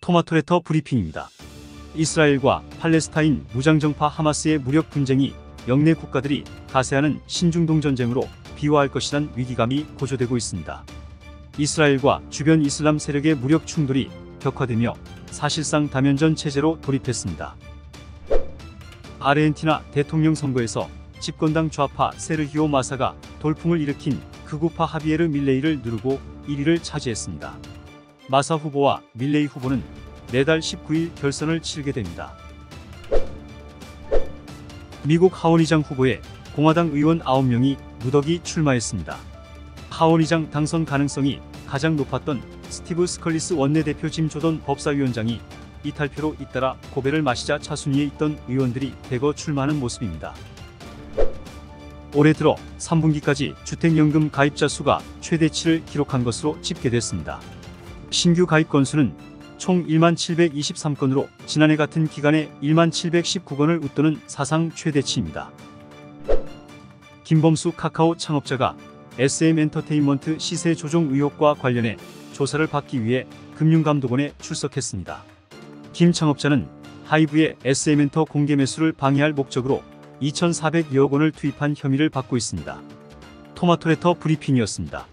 토마토레터 브리핑입니다. 이스라엘과 팔레스타인 무장정파 하마스의 무력 분쟁이 영내 국가들이 가세하는 신중동 전쟁으로 비화할 것이란 위기감이 고조되고 있습니다. 이스라엘과 주변 이슬람 세력의 무력 충돌이 격화되며 사실상 다면전 체제로 돌입했습니다. 아르헨티나 대통령 선거에서 집권당 좌파 세르히오 마사가 돌풍을 일으킨 극우파 하비에르 밀레이를 누르고 1위를 차지했습니다. 마사 후보와 밀레이 후보는 내달 19일 결선을 치르게 됩니다. 미국 하원의장 후보에 공화당 의원 9명이 무더기 출마했습니다. 하원의장 당선 가능성이 가장 높았던 스티브 스컬리스 원내대표 짐 조던 법사위원장이 이탈표로 잇따라 고배를 마시자 차순위에 있던 의원들이 대거 출마하는 모습입니다. 올해 들어 3분기까지 주택연금 가입자 수가 최대치를 기록한 것으로 집계됐습니다. 신규 가입 건수는 총 1만 723건으로 지난해 같은 기간에 1만 719건을 웃도는 사상 최대치입니다. 김범수 카카오 창업자가 SM 엔터테인먼트 시세 조종 의혹과 관련해 조사를 받기 위해 금융감독원에 출석했습니다. 김 창업자는 하이브의 SM엔터 공개 매수를 방해할 목적으로 2,400여억 원을 투입한 혐의를 받고 있습니다. 토마토레터 브리핑이었습니다.